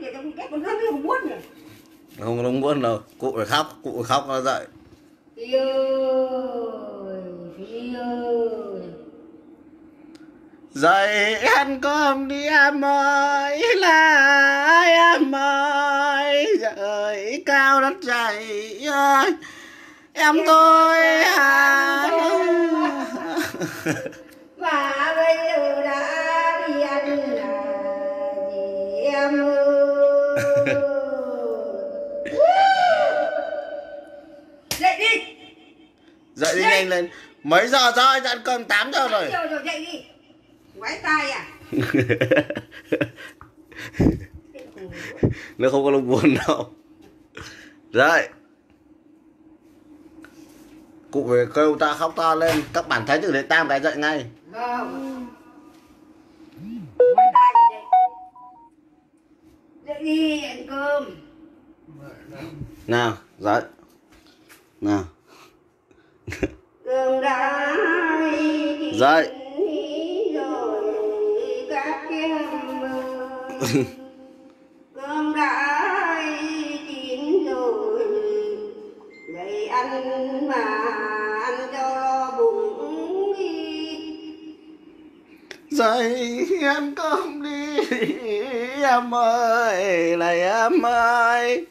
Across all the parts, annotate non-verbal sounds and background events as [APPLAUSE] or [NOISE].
kìa trong không buồn nhỉ không không muốn đâu. Cụ phải khóc cụ phải khóc nó dậy. Dậy ăn cơm đi em ơi là em ơi. Dậy cao đất dậy ơi. Em tôi à [LAUGHS] nhanh lên. Mấy giờ rồi ăn cơm 8 giờ rồi. Giờ rồi dậy đi. Quái tai à? [LAUGHS] Nó không có lúc buồn đâu. Dậy cụ phải kêu ta khóc to lên. Các bạn thấy từ đấy tam cái dậy ngay. Vâng. Rồi dậy đi ăn cơm. Nào dậy. Nào [LAUGHS] Dậy. rồi các em cơm đã chín rồi lấy ăn mà ăn cho lo bụng đi dậy, ăn cơm đi, em ơi, này em ơi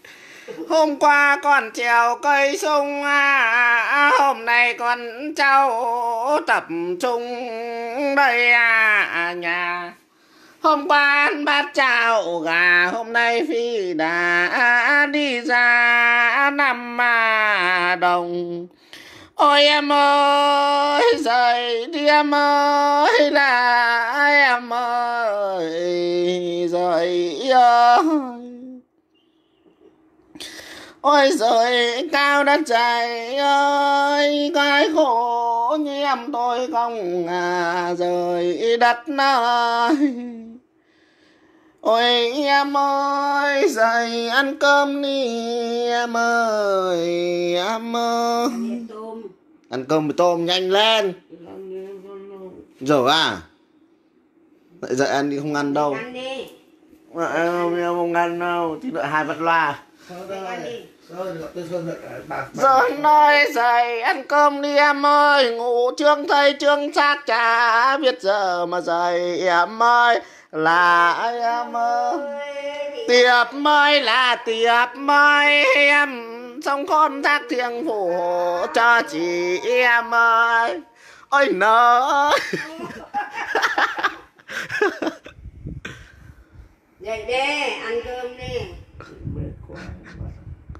hôm qua còn trèo cây sung à, à hôm nay con cháu tập trung. Đây à, à nhà. Hôm qua ăn bát chảo gà, hôm nay phi đã đi ra năm mà đồng. Ôi em ơi, rời đi em ơi là em ơi, rời ơi ôi rồi cao đất trời ơi cái khổ như em tôi không à rời đất ơi ôi em ơi dậy ăn cơm đi em ơi em ơi. Ăn cơm với tôm nhanh lên. Rồi à? Dậy dậy ăn đi không ăn đâu. ăn đi. Mà em không, em không ăn đâu thì đợi hai bát loa đi. Giờ nói dậy ăn cơm đi em ơi. Ngủ trương thầy trương xác chả biết giờ mà dậy em ơi. Là em ơi tiệp ơi là tiệp ơi em xong con thác thiêng phủ cho chị em ơi. Ôi nỡ dậy đi ăn cơm đi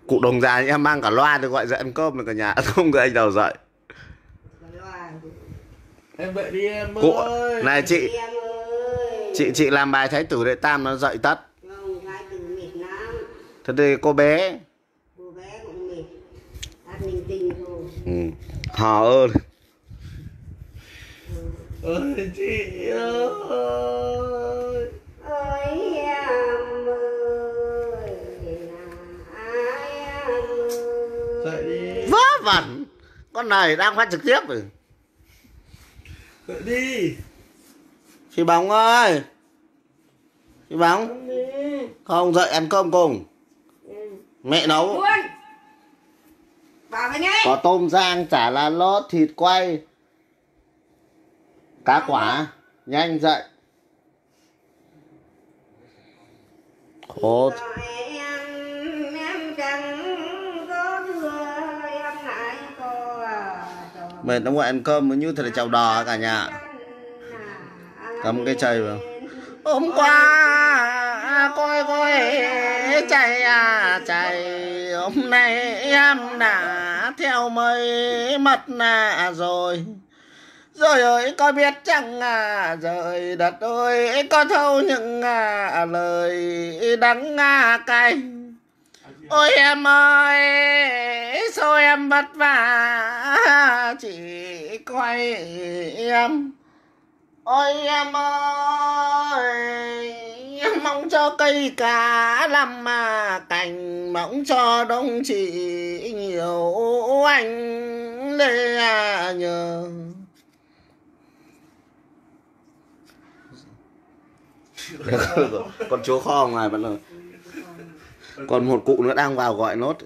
cụ đồng già em mang cả loa để gọi dậy ăn cơm rồi cả nhà. [LAUGHS] Không có anh nào dậy. Em vậy đi em cụ ơi. này chị. Đi em ơi. Chị chị làm bài thái tử đệ tam nó dậy tất. Thế thì cô bé. Cô bé cũng mệt ăn linh tinh thôi ừ. hò ơn ơi chị ơi vẩn con này đang phát trực tiếp rồi. Dậy đi. Phi bóng ơi. Phi bóng. Đi. Không dậy ăn cơm cùng. Mẹ nấu. Có tôm rang chả là lót thịt quay. Cá quả. nhanh dậy. Khổ mình mệt nó gọi ăn cơm như thế là chào đò cả nhà. Cầm cái chày vào. hôm qua coi coi chạy à chạy hôm nay em đã theo mây mất nà rồi. Rồi ơi có biết chẳng à rồi đất ơi có thâu những à, lời đắng à, cay ôi em ơi, sao em vất vả? Chỉ quay em. Ôi em ơi em mong cho cây cá làm mà cành, mong cho đông chị nhiều anh lê à nhờ. Con chúa kho ngoài vẫn là còn một cụ nữa đang vào gọi nốt.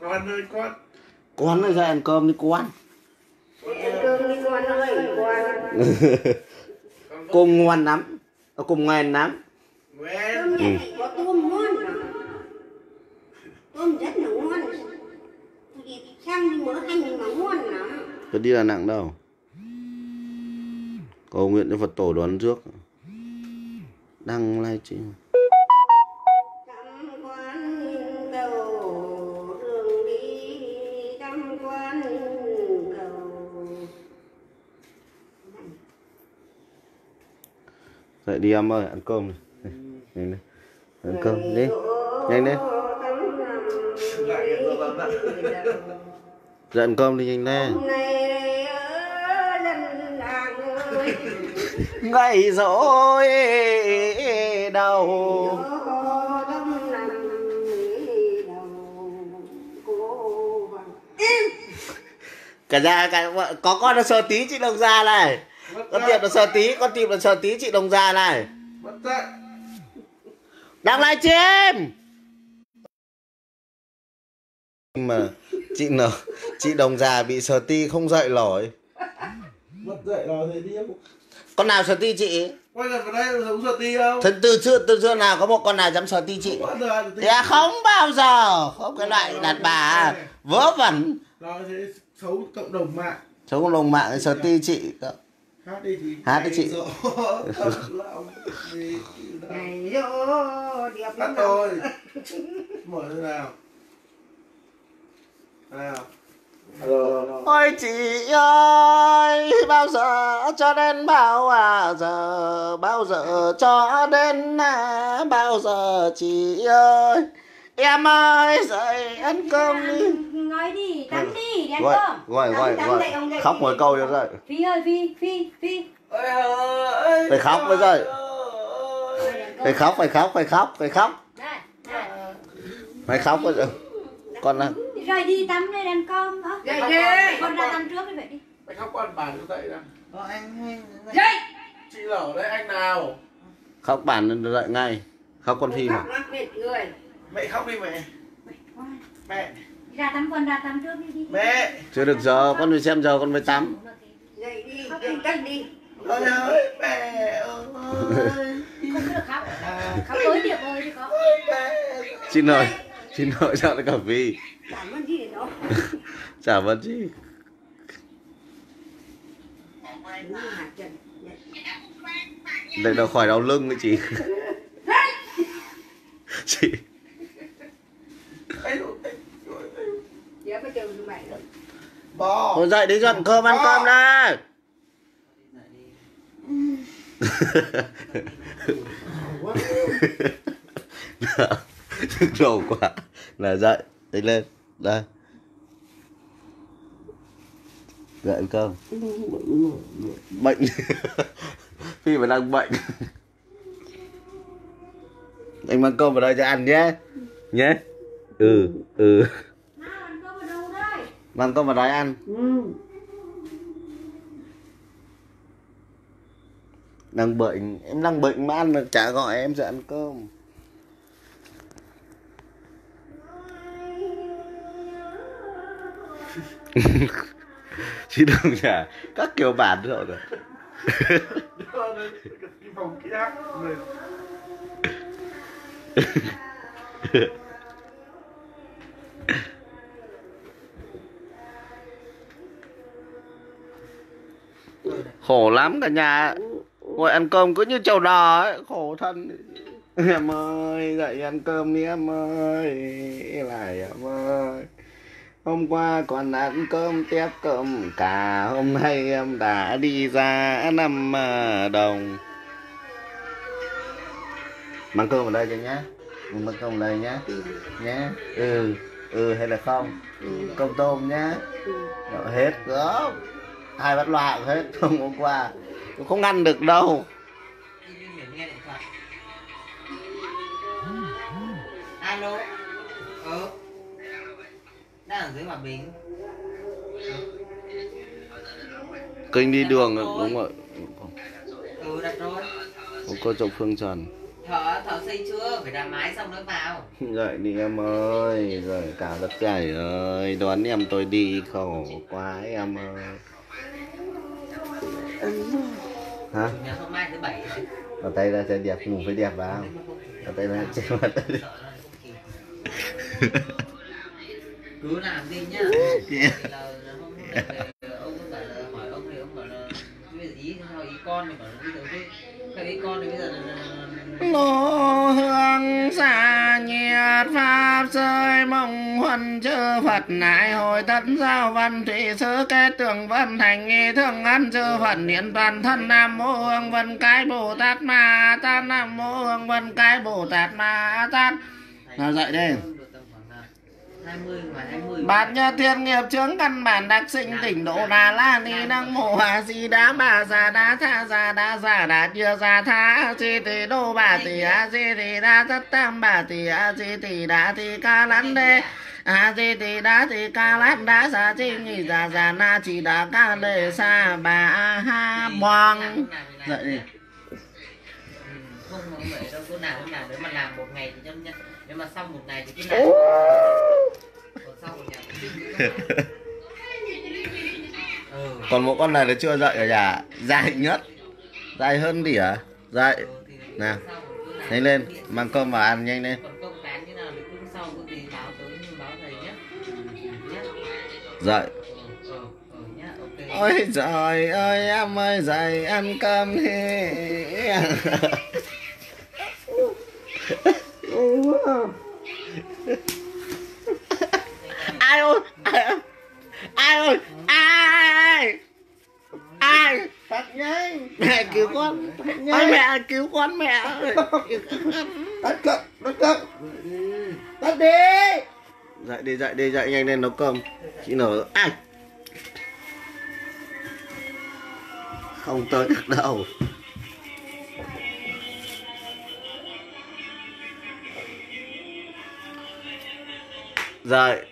Con ơi con con ơi ra ăn cơm đi con. Ăn cơm đi con ơi con cùng ngoan lắm. Ờ, cùng ngoan lắm. Quen Tôm này có tôm ngon. Tôm rất là ngon. Tôi đi sang đi mỡ hành mà ngon lắm. tôi đi Đà Nẵng đâu? Cầu nguyện cho Phật tổ đón trước đăng quan cầu dậy đi em ơi ăn cơm này. Nhanh lên ăn cơm đi. nhanh lên. dậy ăn cơm đi nhanh lên Hôm nay ở dân làng ơi ngày rồi đầu cả nhà cả có con nó sờ tí chị đồng ra này. Con tiệp nó sờ tí con tiệp nó sờ tí chị đồng ra. Này đang livestream mà chị nở chị đồng già bị sờ ti không dậy nổi. Mất dậy rồi thì đi con nào sờ ti chị? Quay gần vào đây giống sợ ti không? Thật từ xưa từ xưa nào có một con nào dám sờ ti chị? Dạ không bao giờ. Không cái loại đàn bà vớ vẩn. Xấu cộng đồng mạng. Cháu con lồng mạng sờ ti chị. Hát đi chị Hát đi chị. Dỗ, này rô điệp Hát thôi Mở thế nào. Nào. Ôi chị ơi. Bao giờ cho đến bao à giờ bao giờ cho đến à, bao giờ chị ơi. Em ơi dậy ăn cơm đi. Nói đi, tắm đi, đi ăn gọi cơm. gọi gọi Tắm, gọi. dậy, dậy khóc một câu cho dậy. Phi ơi, Phi, Phi, Phi. Phải khóc mới dậy. phải khóc phải khóc phải khóc phải khóc. Đây, đây phải khóc bây giờ con là Rồi đi tắm đi ăn cơm Ơ, Dậy con- đi. Con ra tắm trước đi vậy đi. Mày khóc con bà nó dậy ra dậy Chị lẩu đấy anh nào? Khóc bản dậy ngay. Khóc con phim à Khóc lắm, mệt người. Mẹ khóc đi mẹ. Mẹ. Đi Ra tắm con ra tắm trước đi đi. Mẹ. Chưa được giờ con phải xem giờ con mới tắm. Dậy đi dậy cách đi. Ôi ơi mẹ ơi. Không được khóc. Khóc tối tiệc ơi chứ có. Xin lỗi xin lỗi sao lại cả vì cảm ơn gì đó [LAUGHS] chả vấn gì. Đúng là đau khỏi đau lưng đấy chị. [LAUGHS] Chị. Thôi dậy đi dọn cơm ăn cơm đây [LAUGHS] đầu quá là dậy, đi lên, đây. Dậy ăn cơm bệnh. [LAUGHS] Phi mà đang bệnh. Anh mang cơm vào đây cho ăn nhé. Nhé. Ừ ừ. Cơm mang cơm vào đây ăn. Ừ. đang bệnh. Em đang bệnh mà ăn mà chả gọi em sẽ ăn cơm. [LAUGHS] chị đừng nhà các kiểu bản rồi rồi. [LAUGHS] Khổ lắm cả nhà. Ngồi ăn cơm cứ như trầu đò ấy, khổ thân. Em ơi, dậy ăn cơm đi em ơi. Lại em ơi hôm qua còn ăn cơm tép cơm cả hôm nay em đã đi ra năm à, đồng. Mang cơm vào đây cho nhá. Mang cơm vào đây nhá. Nhá. Ừ ừ hay là không? Cơm tôm nhá. Đó, hết gớm hai bát loạn hết không [LAUGHS] hôm qua. Tôi không ăn được đâu. Alo. Ừ đang ở dưới hòa bình. Kênh đi đường đúng rồi ừ đặt rồi có chồng phương trần. Thợ thợ xây chưa? Phải làm mái xong nó vào. [LAUGHS] Dậy đi em ơi rồi cả đất chảy ơi. Đón em tôi đi khổ quá em ơi. Hả? Hôm mai thứ bảy. Ở tay ra sẽ đẹp ngủ phải đẹp vào. Ở tay ra trên mặt Sợ là không kịp. Cứ làm đi nhá. Là ông bảo là hỏi ông thì ông bảo là bây giờ ý sao ý con thì bảo là bây giờ cái theo ý con thì bây giờ là, lô hương xa nhiệt pháp rơi mong huân chư phật nại hồi tất giao văn thủy sứ kết tường vân thành nghi thương ân chư phật niệm toàn thân nam mô hương vân cái bồ tát ma tát nam mô hương vân cái bồ tát ma tát. Nào dậy đi được tầm khoảng là 20 ngoài 20 Bát nhật thiên nghiệp chướng căn bản đặc sinh tỉnh độ đà la ni năng mô hà di đá bà già đá tha già đá già đá chia già tha di tỷ đô bà tỷ a di tỷ đá tất tam bà tỷ a di tỷ đá tỷ ca lắn đê. a di tỷ đá tỷ ca lát đá sa chi nhị già già na chỉ đá ca lê sa bà ha boang dậy đi không không phải đâu cứ nào hôm nào nếu mà làm một ngày thì cho nếu mà xong một ngày thì cứ làm còn sau một nhà [LAUGHS] ừ. Còn một con này là chưa dậy ở nhà. Dài nhất. Dài hơn đỉa dậy ừ, nào. sau nhanh lên. Mang cơm vào ăn nhanh lên. Sau dậy ừ, ừ, ừ, ôi trời ơi em ơi dậy ăn cơm đi [LAUGHS] ai ơi ai ơi ai ai thật nhanh. Mẹ cứu con ôi mẹ cứu con mẹ [LAUGHS] Tắt cận, tắt cận. tắt đi. Dậy đi dậy đi dậy nhanh lên nấu cơm. Chị nở ai? Không tới được đâu dậy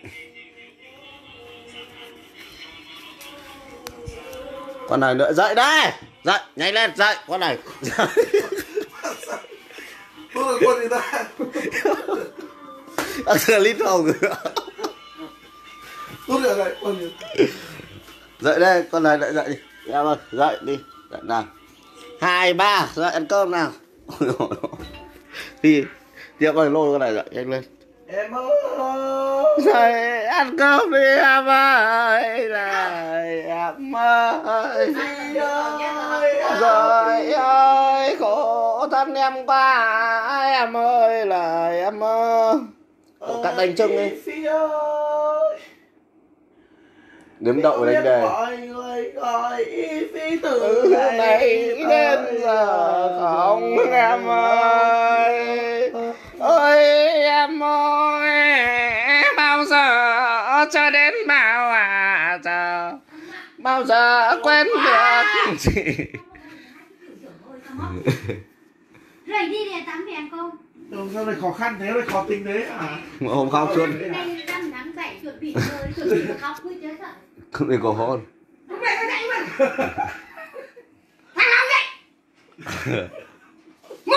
con này nữa. Dậy đây. Dậy nhanh lên. Dậy con này. Dậy. Con gì ta? [LAUGHS] Ăn lít hồng. Rồi. Gì? dậy đây con này dậy dậy đi. Em ơi dậy đi. Dậy nào. Hai ba. Dậy ăn cơm nào. [LAUGHS] Đi. Tiếp ơi lôi con này dậy nhanh lên Em ơi. dậy ăn cơm đi em ơi! Này em ơi! Rồi ơi! Khổ thân em quá em ơi! Là em ơi cắt đánh trưng đi. Đếm đậu đánh đề. Mọi người gọi y phi từ từ này đến giờ không em ơi ơi em ơi bao giờ cho đến bao à giờ bao giờ quên được [LAUGHS] chị Rời đi để tắm đèn không? Đâu sao lại khó khăn thế, lại khó tính thế à? hôm khóc suốt Đây đang nắng dậy chuẩn bị rồi, chuẩn bị khóc vui chứ sợ. không đi cầu hôn mẹ nó dậy mà. Thằng nào dậy? [LAUGHS] Một.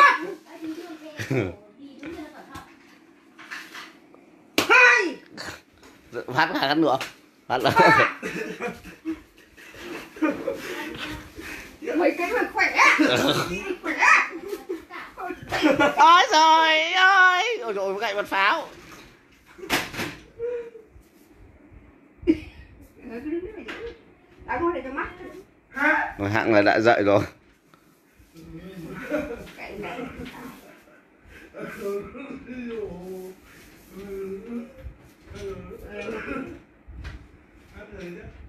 [LAUGHS] Đi đứng như là cẩn thận. Hai. Phát hai cắn nữa phát là [LAUGHS] Mấy cái là khỏe. Khỏe. [LAUGHS] ôi trời ơi ôi trời gậy bật pháo rồi hạng là đã dậy rồi 그, 에, 하나, 둘, 셋.